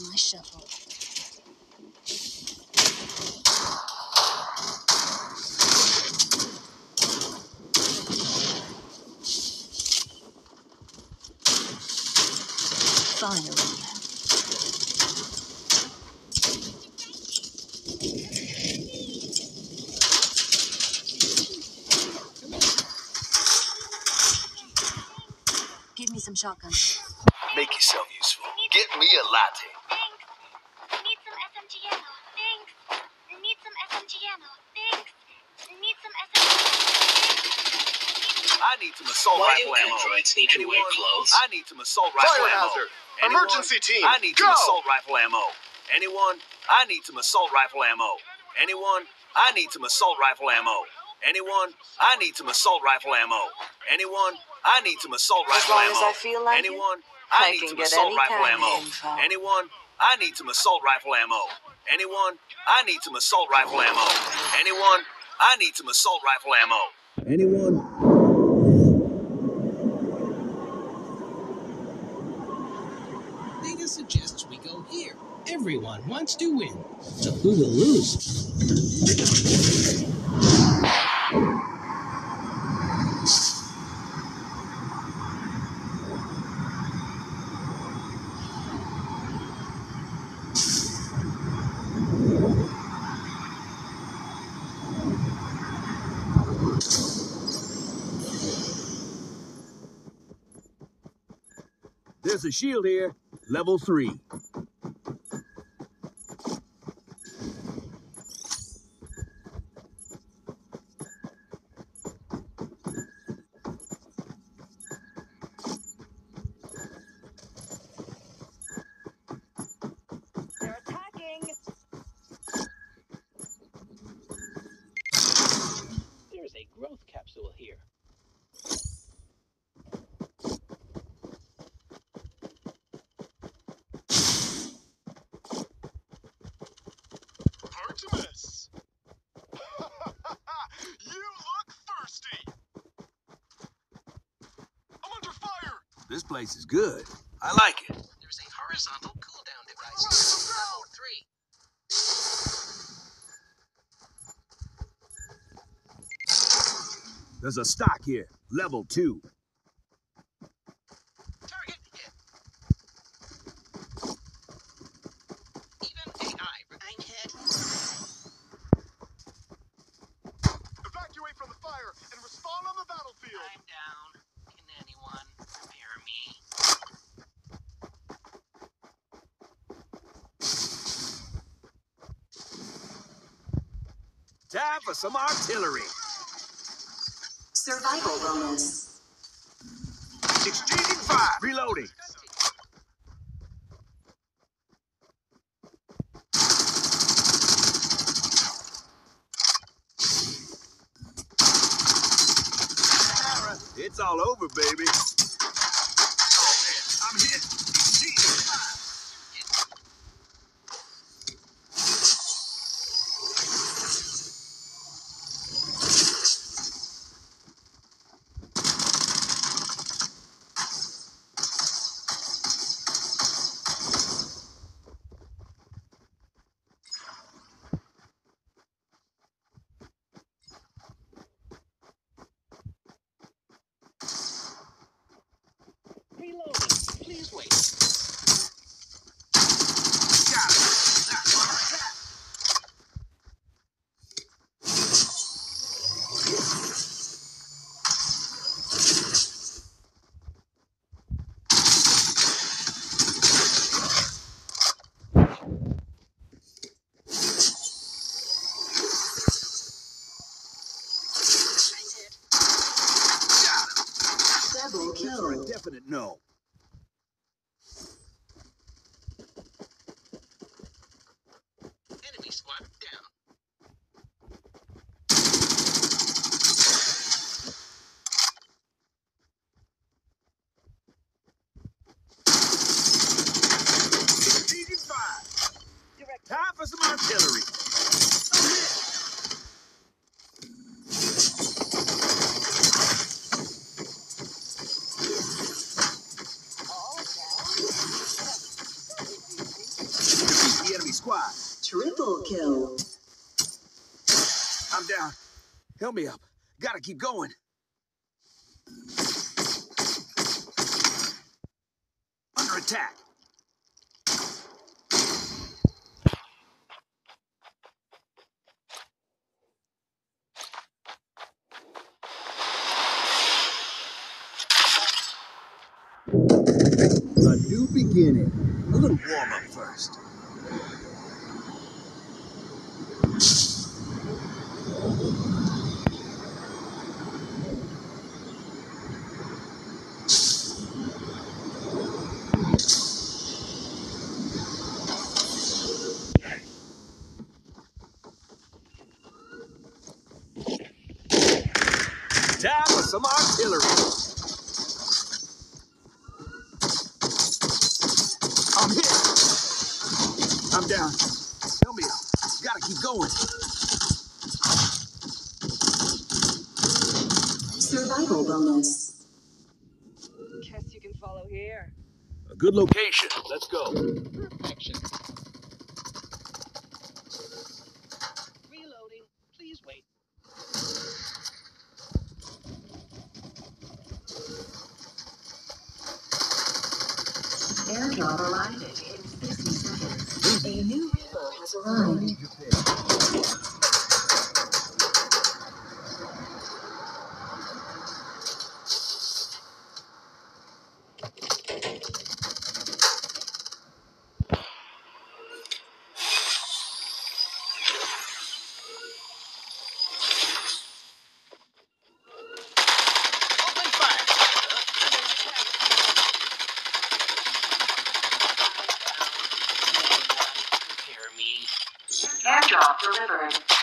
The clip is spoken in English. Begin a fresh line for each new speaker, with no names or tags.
Where's my shovel? Finally. Give me some shotgun.
Make yourself useful. Get me a latte.
Thanks. I need some SMG ammo. Thanks. I need some SMG ammo. Thanks. I need some SMG ammo.
I need some assault
Why do
rifle ammo.
androids need to wear clothes?
I need some assault rifle
Fire
ammo.
hazard.
Anyone?
Emergency team,
I need
go!
some assault rifle ammo. Anyone? I need some assault rifle ammo. Anyone? I need some assault rifle ammo. Anyone? I need some assault rifle ammo. Anyone? I need some assault
As
rifle
long
ammo.
as I feel like it,
Anyone?
I
I need some assault rifle ammo.
info.
Anyone? I need some assault rifle ammo. Anyone? I need some assault rifle ammo. Anyone? I need some assault rifle ammo. Anyone?
Data suggests we go here. Everyone wants to win. So who will lose?
There's a shield here. Level three.
They're attacking.
There's a growth capsule here.
Artemis! you look thirsty! I'm under fire!
This place is good. I like it.
There's a horizontal cooldown device. Level three.
There's a stock here. Level two.
Target hit. Even AI. I'm hit.
Evacuate from the fire and respawn on the battlefield!
I'm down. Can anyone repair me?
Time for some artillery.
Survival bonus.
Exchanging fire. Reloading. It's all over, baby. Oh, man. I'm hit.
Reloading. Please wait.
Got it.
Double
For a
kill.
definite no.
Squad down.
Time for some artillery.
Triple kill.
I'm down. Help me up. Gotta keep going. Under attack.
A new beginning.
A little warm up first. Some artillery. I'm hit. I'm down. Help me up. Gotta keep going.
Survival bonus.
Guess you can follow here.
A good location. Let's go.
Perfection.
Arrived in 60 seconds. A new Reaper has arrived. Delivered.